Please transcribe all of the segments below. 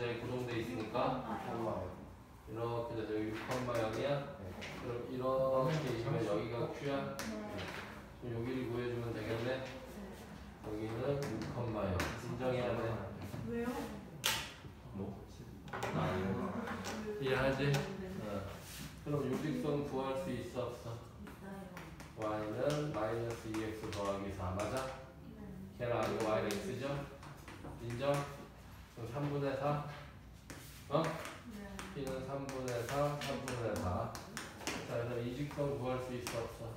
시작에 고정돼 있으니까. 이렇게 돼서 여기 6,0이야? 네. 그럼 이렇게 있으면 여기가 Q야? 그럼 여기를 구해주면 되겠네? 여기는 6,0 인정해야 돼? 왜요? 뭐? 이해하지? 어. 그럼 요직선 구할 수 있어 없어? y는 마이너스 2x 더하기 4 맞아? 걔는 아니고 y는 x죠? 인정? 그럼 3분의 4? 어? p는 3분의 4, 3분의 4 자, 그래서 이직선 구할 수 있어 없어?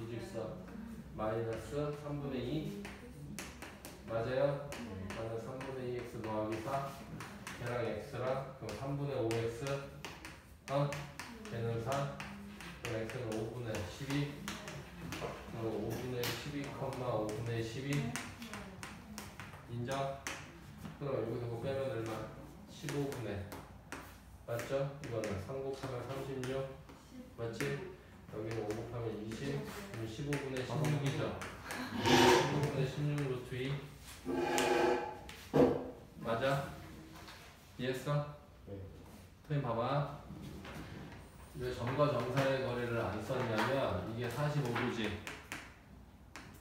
이직선. 마이너스 3분의 2 맞아요? 마이너스 3분의 2x 더하기 4 걔랑 x랑? 그럼 3분의 5x 어? 걔는 4 그럼 x는 5분의 12 그럼 5분의 12, 5분의 12 인정? 그럼 여기서 뭐 빼면 얼마? 15분의 맞죠? 이거는 3 곱하면 36 맞지? 여기는 5 곱하면 20 그럼 15분의 16이죠 15분의 16 루트 2 맞아? 이해했어? 네. 선생님 봐봐 왜 점과 점사의 거리를 안 썼냐면 이게 45도지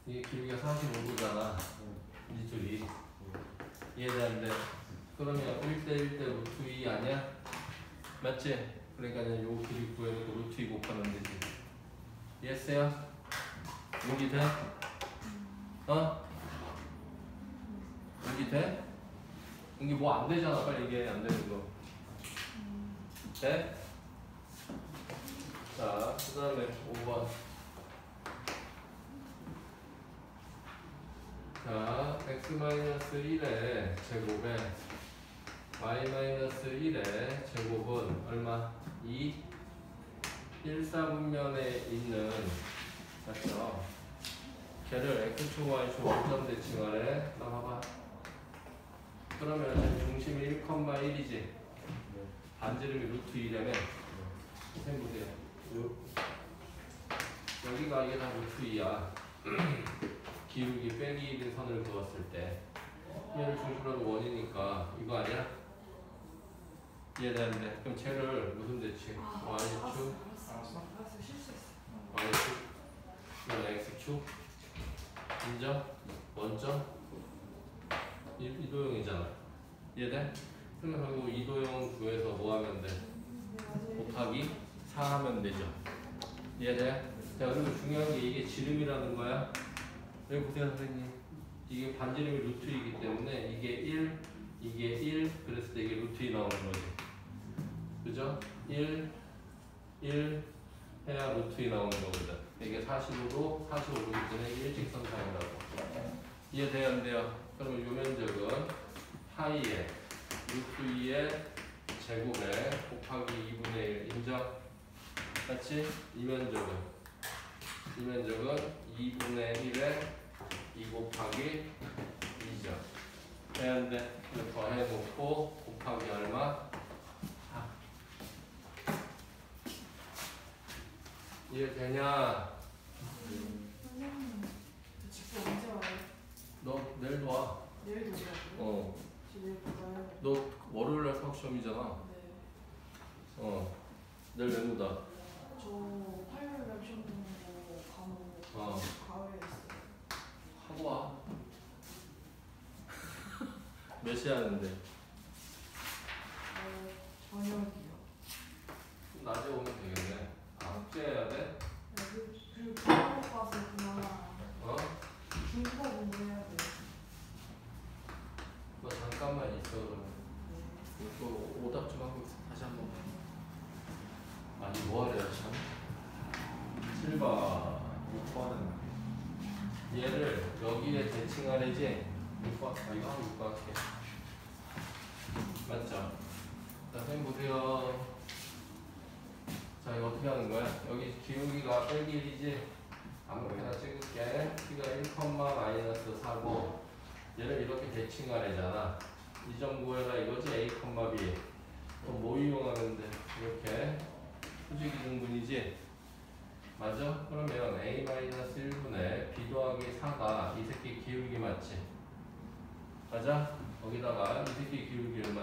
이게 길이가 45도잖아 이 둘이 이해되는데 그러면 1대 1대 루트 2 아니야? 맞지? 그러니까 요 길이 구해놓고 루트 2 곱하면 되지 이해했어요? 여기 돼? 어? 여기 돼? 이게 뭐 안 되잖아 빨리 이게 안 되는 거 돼? 자, 그 다음에 5번. 자, x-1의 제곱에 y-1의 제곱은 얼마? 2? 1, 4분면에 있는 맞죠? 걔를 x축, y축 어떤 대칭하래? 나 봐봐. 그러면 중심이 1,1이지? 반지름이 루트 2라며? 선생님 보세요. 요, 여기가 이게 다 루트 2야. 기울기 빼기 1인 선을 그었을 때 얘를 중심으로 원이니까 이거 아니야? 이해되는데 그럼 쟤를 무슨 대칭? y축, 실수했어. y축, 이건 x축 인정? 원점? 이, 이도형이잖아 이해돼? 그러면 결국 이도형 구해서 뭐 하면 돼? 곱하기 4 하면 되죠. 이해돼? 자, 그리고 중요한 게 이게 지름이라는 거야. 여기 보세요, 선생님. 이게 반지름이 루트 2이기 때문에 이게 1, 이게 1, 그랬을 때 이게 루트 2 나오는 거지. 그죠? 1, 1 해야 루트 2 나오는 거거든. 이게 45도, 45도이기 때문에 일직선상이라고. 이해돼요, 안 돼요? 그러면 요 면적은 파이에 루트 2의 제곱에 곱하기 2분의 1 인정? 맞지? 이 면적은 이 면적은 2분의 1에 2 곱하기 2죠 해야돼 이거 더해놓고 곱하기 얼마? 4 이해 되냐? 선생님, 저 집에 언제 와요? 너 내일도 와 내일도? 어. 너 월요일 날 수학 시험이잖아 네. 어 내일 내보다 저 화요일 날 시험 보는 거 과목 어. 가을에 있어. 하고 와. 몇시 하는데? 어, 저녁이요. 그럼 낮에 오면 되겠네. 아, 숙제해야 돼? 네, 그- 그, 중국 가서 그냥 어? 중국어 공부해야 돼. 너 뭐 잠깐만 있어 그러면. 네. 오답 좀 하고 다시 한 번. 아니 뭐하래 지금. 이거 하고 6번 할게 맞죠? 자 선생님 보세요 자 이거 어떻게 하는 거야? 여기 기울기가 빼기 1이지 아무렇게나 찍을게 키가 1, 마이너스 4고 얘를 이렇게 대칭하래잖아 이점 구해라 이거지 a, b 그럼 뭐 이용하면 돼? 이렇게 수직 이등분이지 맞아? 그러면 a-1분의 b 더하기 4가 이 새끼 기울기 맞지? 맞아? 거기다가 이 새끼 기울기 얼마?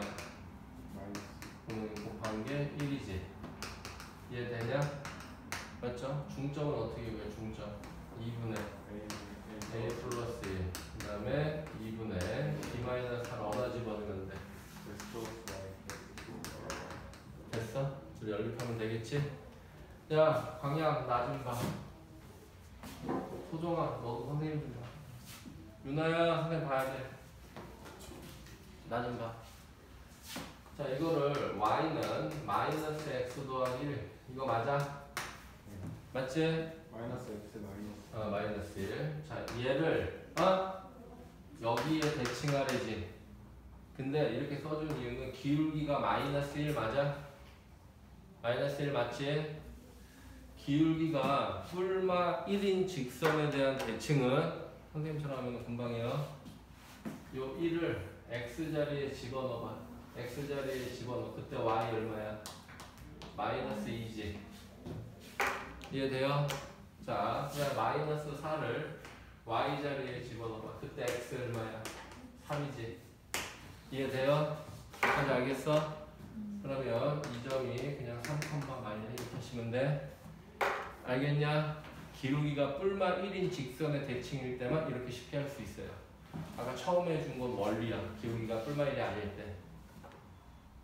마이너스 그러면 곱한 게 1이지 이해되냐? 맞죠? 중점은 어떻게 구해? 중점 2분의 A a 플러스 1. 그 다음에 2분의 b 마이너스 4를 어디다 집어넣으면 돼? 됐어? 둘 연립하면 되겠지? 야, 광양 나 좀 봐. 소정아, 너도 선생님 좀 봐. 유나야, 선생님 봐야 돼. 나좀 봐. 자, 이거를 y는 마이너스 x 더하기 1. 이거 맞아? 맞지? 마이너스 X 마이너스 어, 마이너스 1. 자, 얘를, 어? 여기에 대칭하래지. 근데 이렇게 써준 이유는 기울기가 마이너스 1 맞아? 마이너스 1 맞지? 기울기가 뿔마 1인 직선에 대한 대칭은 선생님처럼 하면 금방이요. 요 1을 x자리에 집어넣어봐. x자리에 집어넣어. 그때 y 얼마야? 마이너스 2지. 이해돼요? 자, 그냥 마이너스 4를 y자리에 집어넣어봐. 그때 x 얼마야? 3이지. 이해돼요? 까지 알겠어? 그러면 이 점이 그냥 3, 마이너스 하시면 돼. 알겠냐? 기울기가 뿔마 1인 직선의 대칭일 때만 이렇게 쉽게 할 수 있어요. 아까 처음에 준건 원리야. 기울기가 뿔마 1이 아닐 때.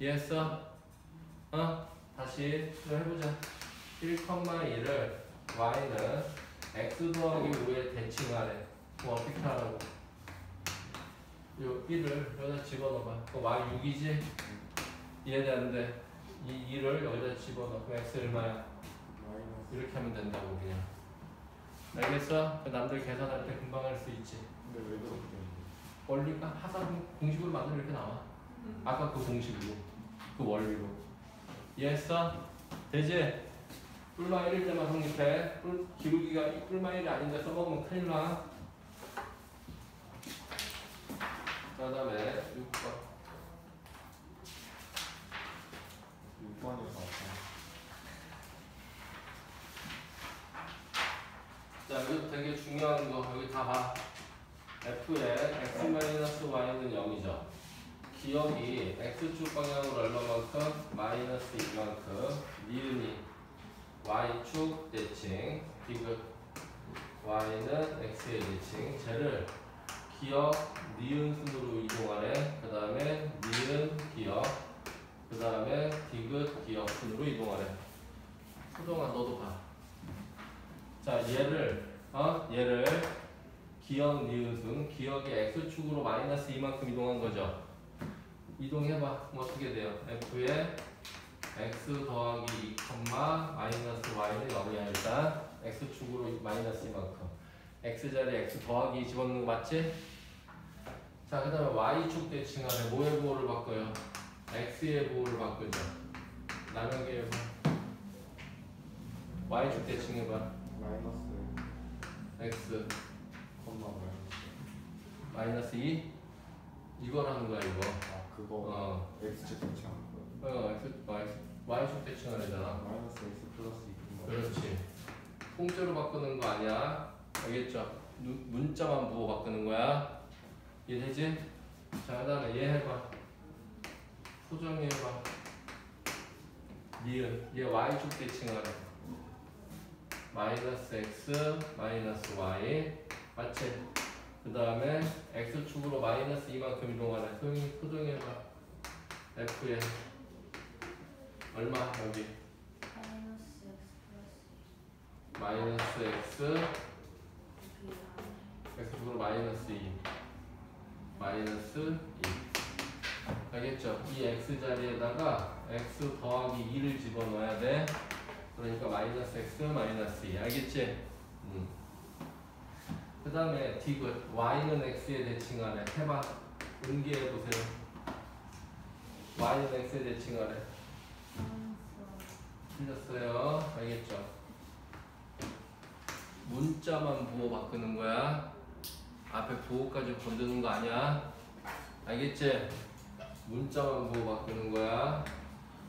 이해했어? 어? 다시 좀 해보자. 1,1을 y는 x 더하기 5에 대칭하래. 그럼 어떻게 하라고? 요 1을 여기다 집어넣어봐. 그럼 y 6이지? 이해되는데 이 2를 여기다 집어넣고 x 얼마야? 이렇게 하면 된다고 그냥. 알겠어? 그 남들 계산할 때 금방 할 수 있지. 근데 왜 그렇게 원리가 하산 공식으로 만들면 이렇게 나와. 아까 그 공식으로. 그 원리로. 이해했어? 되지? 뿔마 1일 때만 성립해. 뿔, 기울기가 이 뿔마 1이 아닌데 써먹으면 큰일 나. 그 다음에 6번. 6번이어서 자, 이거 되게 중요한 거 여기 다 봐. F의 x-y는 0이죠. 기억이 x축 방향으로 얼마만큼? 마이너스 2만큼 니은이 y축 대칭 디귿 y는 x의 대칭 쟤를 기억 니은 순으로 이동하래 그 다음에 니은 기억 그 다음에 디귿 기억 순으로 이동하래 소정아 너도 봐 자 얘를 어 얘를 기억 니은순 기억이 x축으로 마이너스 이만큼 이동한 거죠. 이동해봐. 그럼 어떻게 돼요? F의 x 더하기 2, 마이너스 y는 0이야 일단. X축으로 마이너스 이만큼. X자리에 x 더하기 2 집어넣는 거 맞지? 자 그 다음에 y축 대칭하래 뭐의 부호를 바꿔요? x의 부호를 바꾸죠. 나누기 해봐. Y축 대칭해봐. 마이너스. X 마이너스 2 이거라는 거야 이거. 아 그거. 어, X축 대칭한 거어 x y y축 대칭하래잖아. 마이너스 X 플러스 2 그렇지. 통째로 바꾸는 거 아니야? 알겠죠? 누- 문자만 부호 바꾸는 거야? 이해되지? 자 그다음에 얘 해봐. 소정이 해봐. 니은 얘 y축 대칭하래 마이너스 x 마이너스 y. 맞지? 그 다음에 x축으로 마이너스 이만큼 이동하래 소영이 소정이 해봐 f에 얼마? 여기. 마이너스 x. X축으로 마이너스 2 마이너스 2 알겠죠? 이 x 자리에다가 x 더하기 2를 집어넣어야 돼. 그러니까 마이너스 x 마이너스 2 알겠지? 음. 그그 다음에 디귿 y는 x에 대칭하래 해봐 응기해 보세요. Y는 x에 대칭하래 틀렸어요. 알겠죠? 문자만 부호 바꾸는 거야. 앞에 부호까지 건드는 거 아니야? 알겠지? 문자만 부호 바꾸는 거야.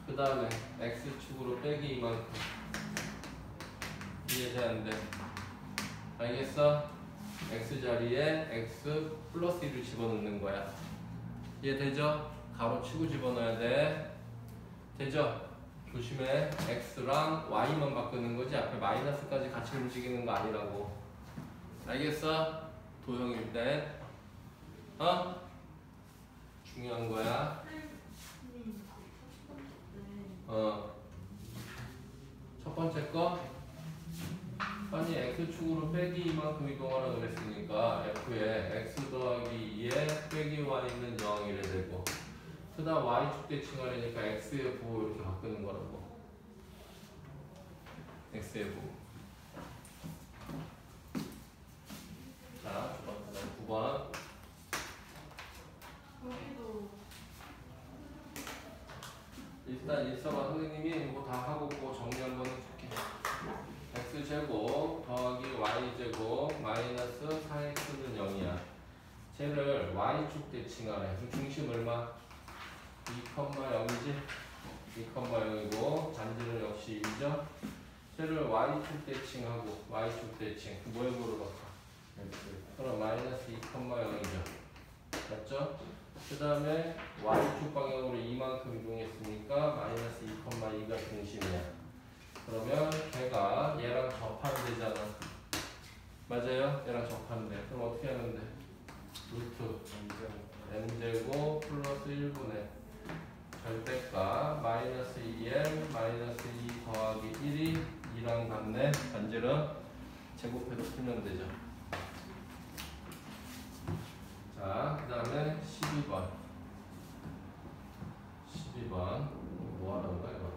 그 다음에 x축으로 빼기 이만큼. 이해되는데 알겠어? X 자리에 x 플러스 1을 집어넣는 거야 이해되죠? 가로 치고 집어넣어야 돼 되죠? 조심해 x랑 y만 바꾸는 거지 앞에 마이너스까지 같이 움직이는 거 아니라고 알겠어? 도형일 때 어? 중요한 거야 어. 첫 번째 거 아니 x축으로 빼기 이만큼 이동하라 그랬으니까 f에 x 더하기 2에 빼기 있는 0이래 되고 그다음 y축 대칭하려니까 x의 보 이렇게 바꾸는 거라고. X의 보자 9번 9번 일단 일서가 선생님이 이거 다 하고 정리한 거는 x제곱 더하기 y제곱 마이너스 4x는 0이야 쟤를 y축 대칭하래 그 중심 얼마? 2,0이지? 2,0이고 잔디는 역시 2죠? 쟤를 y축 대칭하고 y축 대칭. 그 뭐에 물어봤어? 그럼 마이너스 2,0이죠. 맞죠? 그 다음에 y축 방향으로 이만큼 이동했으니까 마이너스 2,2가 중심이야. 그러면 걔가 얘랑 접하면 되잖아. 맞아요? 얘랑 접하면 돼. 그럼 어떻게 하면 돼? 루트 m제곱 플러스 1분의 절대값 마이너스 2m 마이너스 2 더하기 1이 2랑 같네. 반지름 제곱해서 풀면 되죠. 자, 그 다음에 12번. 12번. 뭐 하는 거야, 이거?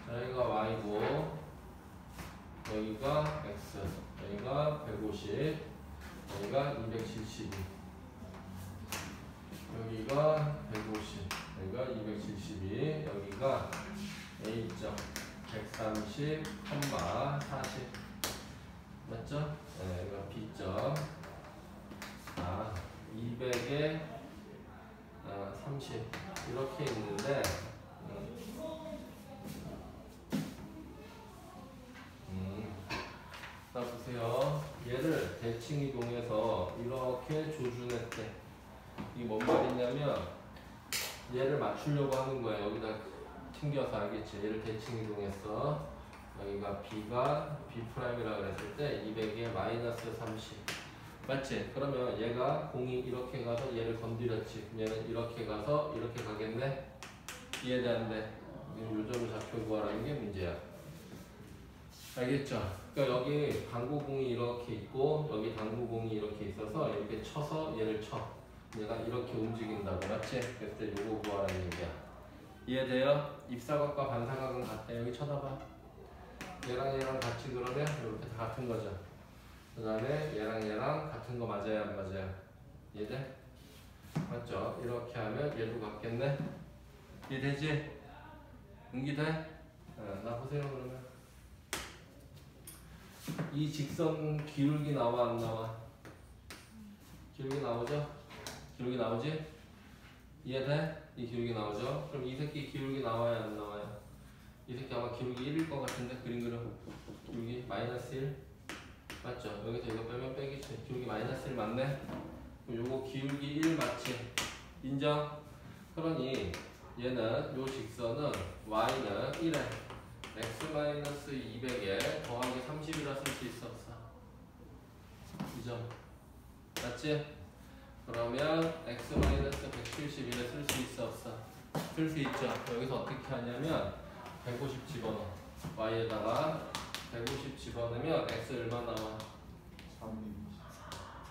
자, 여기가 Y고, 여기가 X, 여기가 150, 여기가 272. 여기가 150, 여기가 272, 여기가 A점 130, 40. 맞죠? 네, 이거 B점. 아, 200에 아, 30 이렇게 있는데 음, 자 보세요. 얘를 대칭 이동해서 이렇게 조준했대. 이게 뭔 말이냐면 얘를 맞추려고 하는 거야. 여기다 튕겨서 알겠지? 얘를 대칭 이동했어. 여기가 B가 B'이라 그랬을 때 200에 마이너스 30 맞지? 그러면 얘가 공이 이렇게 가서 얘를 건드렸지 얘는 이렇게 가서 이렇게 가겠네? 이해되는데 요점을 좌표 구하라는 게 문제야 알겠죠? 그러니까 여기 당구공이 이렇게 있고 여기 당구공이 이렇게 있어서 이렇게 쳐서 얘를 쳐 얘가 이렇게 움직인다고 맞지? 그랬을 때 요거 구하라는 얘기야 이해돼요? 입사각과 반사각은 같다 여기 쳐다봐 얘랑 얘랑 같이 그러면 이렇게 다 같은 거죠. 그 다음에 얘랑 얘랑 같은 거 맞아요, 안 맞아요? 얘들? 맞죠? 이렇게 하면 얘도 같겠네? 이해되지? 응기돼? 어, 나 보세요, 그러면. 이 직선 기울기 나와, 안 나와? 기울기 나오죠? 기울기 나오지? 이해돼? 이 기울기 나오죠? 그럼 이 새끼 기울기 나와요, 안 나와요? 이 새끼 아마 기울기 1일 것 같은데 그림 그려 기울기 마이너스 1 맞죠? 여기서 이거 빼면 빼기지 기울기 마이너스 1 맞네? 그럼 요거 기울기 1 맞지? 인정? 그러니 얘는 요 직선은 y는 1에 x 마이너스 200에 더하기 30이라 쓸 수 있어 없어? 이점 맞지? 그러면 x 마이너스 171에 쓸 수 있어 없어? 쓸 수 있죠 여기서 어떻게 하냐면 150 집어넣어. y에다가 150 집어넣으면 x 얼마 나와?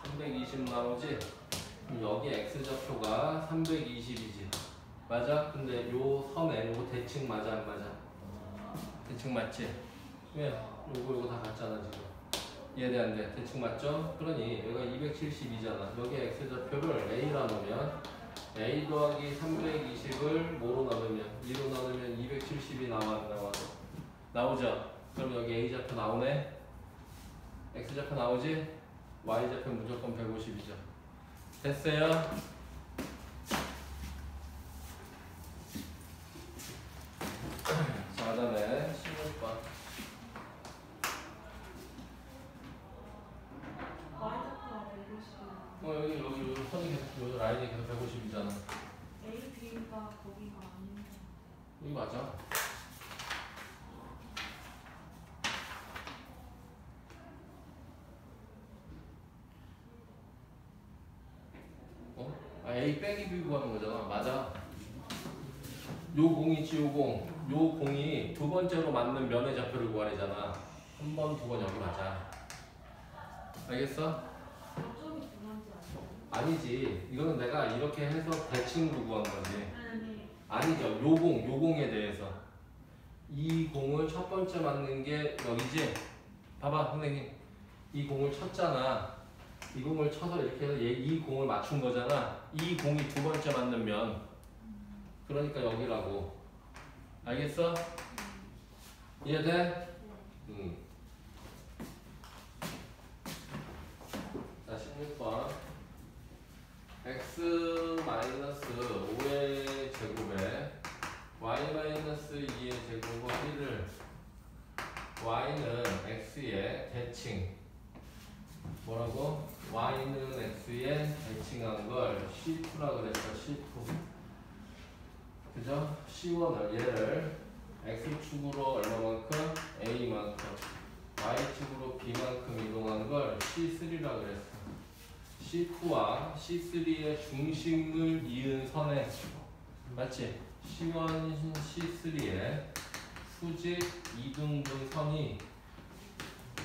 320 나오지? 그럼 여기 x 좌표가 320이지. 맞아? 근데 요 선에 요 대칭 맞아 안 맞아? 대칭 맞지? 왜? 요거 요거 다 같잖아 지금 이해돼 안 돼? 대충 맞죠? 그러니 여기가 272잖아 여기 x좌표를 a라 놓으면 a 더하기 320을 뭐로 나누면 2로 나누면 270이 나와 안 나와? 나오죠? 그럼 여기 a좌표 나오네? x좌표 나오지? y좌표 무조건 150이죠 됐어요? 자, 그다음에 16번. Y자표가 150이야. 어 여기 여기 여기 선이 계속 여기 라인이 계속 150이잖아. A, B가 거기가 아닌데. 여기 맞아. 어? 아 B 구하는 거잖아. 맞아. 요 공이지 요 공. 요 공이 두 번째로 맞는 면의 좌표를 구하래잖아. 한 번, 두 번 여기 맞아. 알겠어? 아니지. 이거는 내가 이렇게 해서 대칭으로 구한 거지. 아니, 아니죠. 요 공, 요 공에 대해서. 이 공을 첫 번째 맞는 게 여기지? 봐봐, 선생님. 이 공을 쳤잖아. 이 공을 쳐서 이렇게 해서 얘, 이 공을 맞춘 거잖아. 이 공이 두 번째 맞는 면. 그러니까 여기라고. 알겠어? 이해돼? 음. 자, 16번. x 마이너스 5의 제곱에 y 마이너스 2의 제곱은 1을 y는 x의 대칭 뭐라고? y는 x의 대칭한 걸 C2라 그랬어 C2 그죠? C1을 얘를 x축으로 얼마만큼? a만큼 y축으로 b만큼 이동한 걸 C3라 그랬어 C2와 C3의 중심을 이은 선에 맞지? C1, C3의 수직 이등분 선이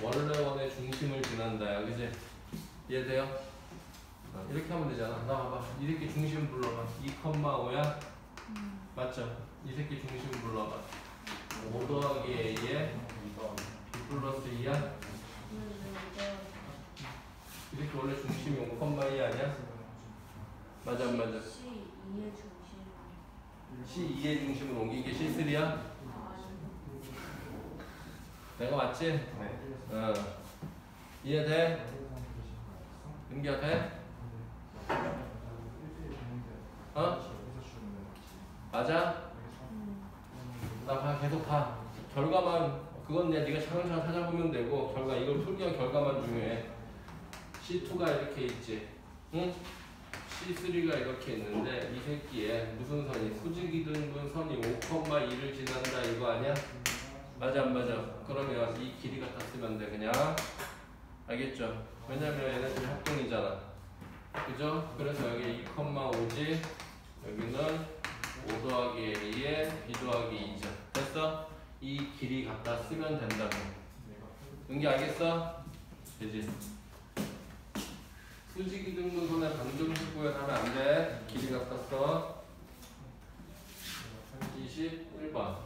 원래 원의 중심을 지난다. 그지? 이해돼요? 어, 이렇게 하면 되잖아. 나 봐봐. 이 새끼 중심 불러봐. 2,5야? 맞죠? 이 새끼 중심 불러봐. 5 더하기 A에 B 플러스 2야? 근데 이 새끼 원래 중심이 5,2 아니야? 맞아 안 맞아? C 2의 중심. C2의 중심을 옮긴 게 C3야? 아, 내가 맞지? 네. 어. 이해돼? 연기가 돼? 어? 맞아? 음. 나 봐, 계속 봐. 결과만, 그건 그냥 네가 차근차근 찾아보면 되고, 결과, 이걸 풀기 위한 결과만 중요해. C2가 이렇게 있지. 응? C3가 이렇게 있는데, 이 새끼에 무슨 선이, 수직이등분 선이 5,2를 지난다, 이거 아니야? 맞아, 안 맞아? 그러면 이 길이 갖다 쓰면 돼, 그냥. 알겠죠? 왜냐면 얘네들이 합동이잖아. 그죠? 그래서 여기 2,5지, 여기는 5 더하기 A에 B 더하기 2죠. 됐어? 이 길이 갖다 쓰면 된다고. 연기 알겠어? 되지? 수직이 등분선의 방정식 구현하면 안 돼. 길이 갖다 써. 21번.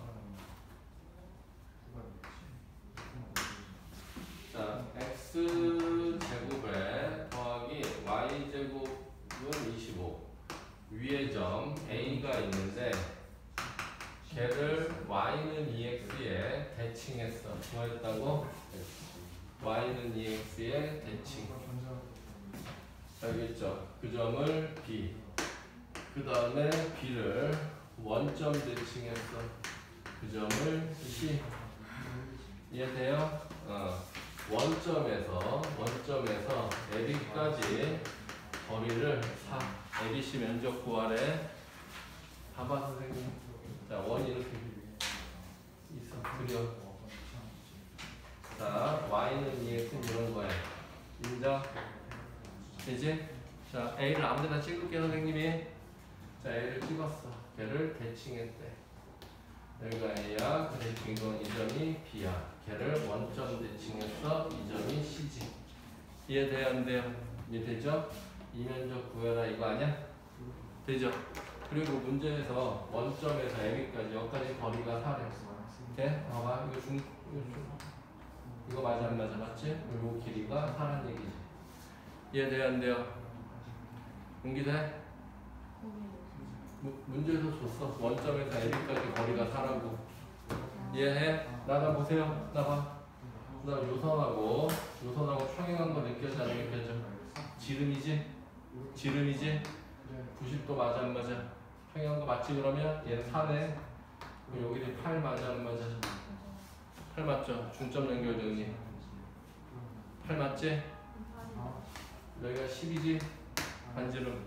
자, x 제곱에 더하기 y 제곱은 25. 위의 점 a가 있는데 걔를 y는 2x에 대칭했어. 뭐 했다고? y는 2x에 대칭. 알겠죠? 그 점을 b. 그 다음에 b를 원점 대칭했어. 그 점을 c. 이해돼요? 어. 원점에서 원점에서 AB까지 거리를 4. ABC 면적 구하래. 봐봐 선생님. 자, 원이 이렇게 있어. 그려. 자, y는 2x 이런 거야. 인정? 되지? 자, A를 아무 데나 찍을게요, 선생님이. 자, A를 찍었어. 걔를 대칭했대. 여기가 A야. 그 대칭 이건 이 점이 B야. 걔를 원점 대칭해서 이 점이 C지. 이해돼요, 안 돼요? 이해되죠? 이면적 구해라 이거 아니야? 되죠? 그리고 문제에서 원점에서 A까지 여기까지 거리가 4래. 돼? 봐봐. 이거 중, 이거 맞아 안 맞아 맞지? 요 길이가 하는 얘기지 이해돼요 안 돼요? 용기돼? 무- 문제에서 줬어 원점에서 A까지 거리가 4라고 이해해? 나가 보세요 나봐 나 요선하고 요선하고 평행한 거 느껴져 안 느껴져? 지름이지? 지름이지? 90도 맞아 안 맞아? 평행한 거 맞지 그러면? 얘는 4네 그럼 여기도 8 맞아 안 맞아? 8 맞죠? 중점 연결되니 8 맞지? 여기가 10이지? 반지름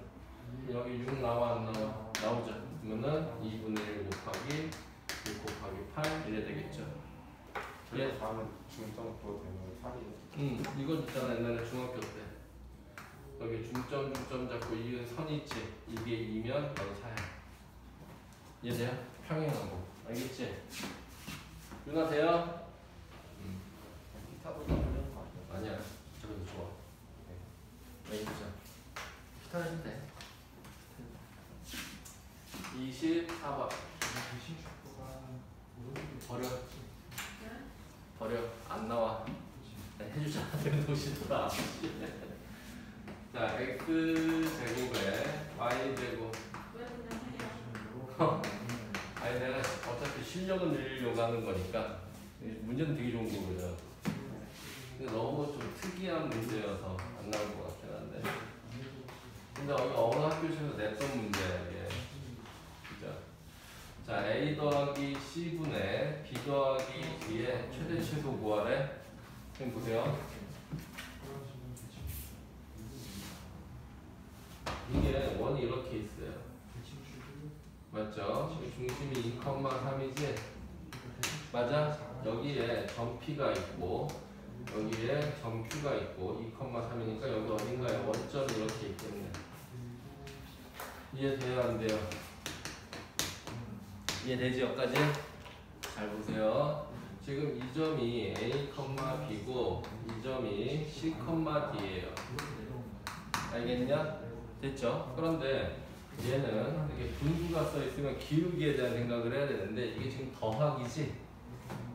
여기 6 나와 안 나와? 나오죠 그러면은 2분의 1 곱하기 6 곱하기 8 이래 되겠죠 예. 다음은 중점도 되는 살이에요. 응 이거 있잖아 옛날에 중학교 때 여기 중점 중점 잡고 이은 선이 있지 이게 2면 여기 4야 이해돼요? 평행하고 알겠지? 윤아 돼요? 응 기타보다? 아니야 네. 기타해도 돼 24번. 버려. 버려. 안 나와. 네, 해주잖아 도시더라 자 x 제곱에 y 제곱. 해요? 아니 내가 어차피 실력은 늘리려고 하는 거니까 문제는 되게 좋은 거거든 근데 너무 좀 특이한 문제여서 안 나올 한데 여기 어느 학교에서 냈던 문제야 이게 그죠? 자 A 더하기 C분의 B 더하기 D의 최대 최소 구하래 지금 보세요 이게 원이 이렇게 있어요 맞죠? 중심이 2,3이지? 맞아? 여기에 점 P가 있고 여기에 점 Q가 있고 2,3이 이해돼요 안 돼요? 이해되지 여기까지? 잘 보세요 지금 이 점이 A, B고 이 점이 C, D예요 알겠냐? 됐죠? 그런데 얘는 이렇게 분수가 써 있으면 기울기에 대한 생각을 해야 되는데 이게 지금 더하기지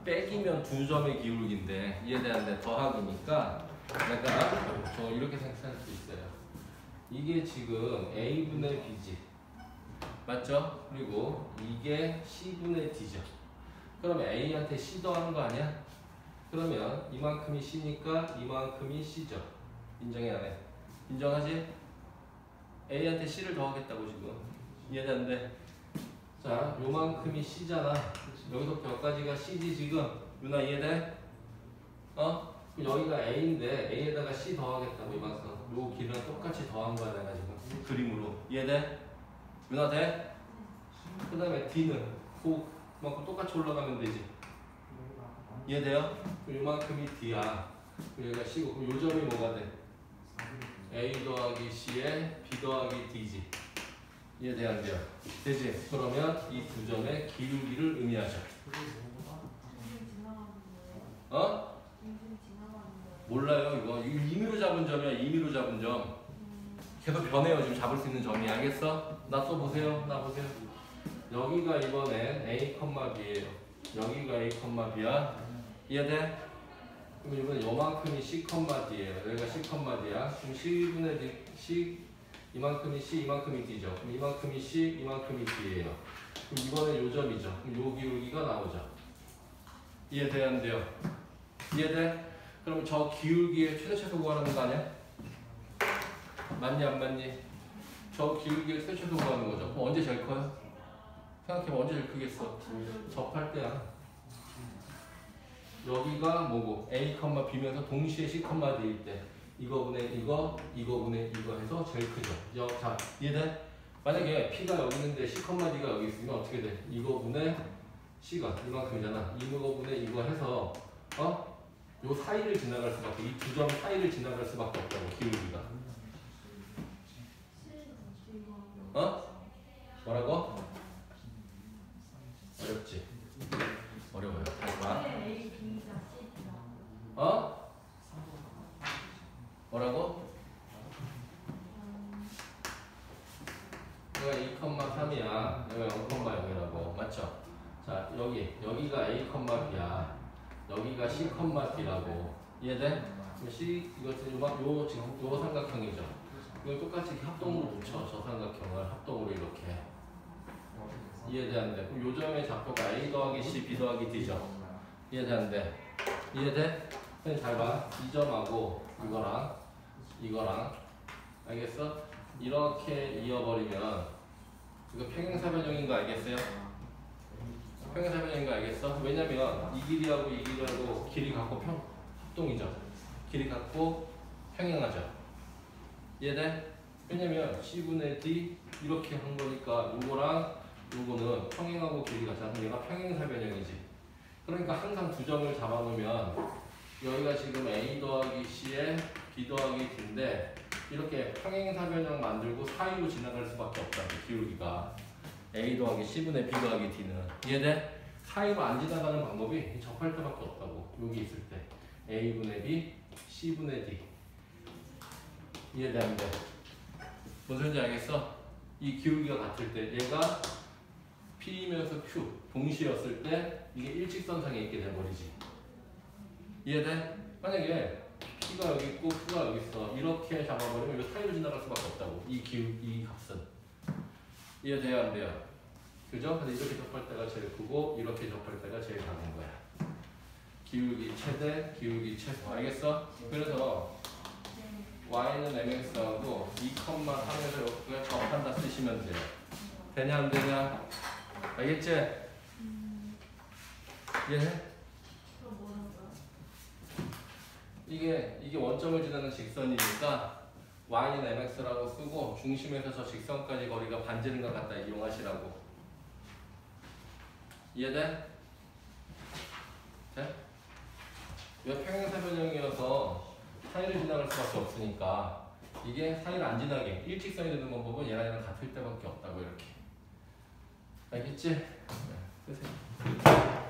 빼기면 두 점의 기울기인데 이에 대한 데 더하기니까 내가 저 이렇게 생각할 수 있어요. 이게 지금 a분의 b지 맞죠? 그리고 이게 c분의 d죠. 그러면 a한테 c 더하는 거 아니야? 그러면 이만큼이 c니까 이만큼이 c죠. 인정해 안 해? 인정하지? A한테 C를 더하겠다고 지금 이해되는데 자 요만큼이 C잖아 여기서부터 여기까지가 C지 지금 유나 이해돼? 어? 그럼 여기가 A인데 A에다가 C 더하겠다고 이만큼 요 길이랑 똑같이 더한 거야 내가 지금 그림으로 이해돼? 유나 돼? 그 다음에 D는 그만큼 똑같이 올라가면 되지 이해돼요? 그럼 요만큼이 D야 그럼 여기가 C고 그럼 요 점이 뭐가 돼? A 더하기 C에 B 더하기 D지. 이해돼 안 돼요? 되지? 그러면 이 두 점의 기울기를 의미하죠. 어? 중심 지나가는 거예요? 몰라요 이거. 임의로 잡은 점이야 임의로 잡은 점. 음, 계속 변해요 지금 잡을 수 있는 점이 알겠어? 나 또 보세요. 나 보세요. 여기가 이번엔 A, B예요. 여기가 A, B야. 이해돼? 그럼 이번에 요만큼이 C, D예요. 여기가 C, D야. 그럼 C분의 C 이만큼이 C, 이만큼이 D죠. 그럼 이만큼이 C, 이만큼이 D예요. 그럼 이번에 요 점이죠. 그럼 요 기울기가 나오죠. 이해돼 안 돼요? 이해돼? 그럼 저 기울기의 최대 최소 구하는 거 아니야? 맞니 안 맞니? 저 기울기의 최대 최소 구하는 거죠. 그럼 언제 제일 커요? 생각해봐 언제 제일 크겠어? 접할 때야. 여기가 뭐고 A, B면서 동시에 C, D일 때 이거분의 이거, 이거분의 이거 해서 제일 크죠. 여, 자 이해돼? 만약에 P가 여기 있는데 C, D가 여기 있으면 어떻게 돼? 이거분의 C가 이만큼이잖아. 이거분의 이거 해서 어? 요 사이를 지나갈 수밖에 이 두 점 사이를 지나갈 수밖에 없다고 기울기가. 어? 뭐라고? 어렵지? 어려워요. 다시 봐. A, B가 C죠. 어? 뭐라고? 여기가 2,3이야. 여기가 0,0이라고. 맞죠? 자, 여기. 여기가 A, B야. 여기가 C, D라고 이해돼? C 이것은 요, 지금 요 삼각형이죠. 이걸 똑같이 합동으로 붙여 저 삼각형을 합동으로 이렇게 돼? 그럼 요 점의 좌표가 A 더하기 C, B 더하기 D죠. 돼? 이해돼? 잘 봐. 이 점하고 이거랑 이거랑 알겠어? 이렇게 이어버리면 이거 평행사변형인 거 알겠어요? 평행사변형인 거 알겠어? 왜냐면 이 길이하고 이 길이하고 길이 같고 평 합동이죠. 길이 같고 평행하죠. 이해돼? 왜냐면 C분의 D 이렇게 한 거니까 요거랑 요거는 평행하고 길이. 그럼 얘가 평행사변형이지. 그러니까 항상 두 점을 잡아놓으면 여기가 지금 A 더하기 C에 B 더하기 D인데 이렇게 평행사변형 만들고 사이로 지나갈 수밖에 없다고 기울기가 A 더하기 C분의 B 더하기 D는 이해돼? 사이로 안 지나가는 방법이 접할 때밖에 없다고 여기 있을 때 A분의 B, C분의 D 이해돼 안 돼? 뭔 소리인지 알겠어? 이 기울기가 같을 때 얘가 P이면서 Q 동시였을 때 이게 일직선상에 있게 돼버리지 이해돼? 만약에 P가 여기 있고 Q가 여기 있어 이렇게 잡아버리면 이 사이로 지나갈 수밖에 없다고 이 기울 이 값은 이해돼요 안 돼요? 그죠? 근데 이렇게 접할 때가 제일 크고 이렇게 접할 때가 제일 작은 거야 기울기 최대 기울기 최소 알겠어? 그래서 y는 mx하고 2,3에서 이렇게 접한다 쓰시면 돼요 되냐 안 되냐? 알겠지? 이해해? 이게 이게 원점을 지나는 직선이니까 y는 mx라고 쓰고 중심에서 저 직선까지 거리가 반지른 것 같다 이용하시라고 이해돼? 돼? 왜 평행사변형이어서 사이를 지나갈 수밖에 없으니까 이게 사이를 안 지나게 일직선이 되는 방법은 얘랑 얘랑 같을 때밖에 없다고 이렇게 알겠지? 네, 끄세요.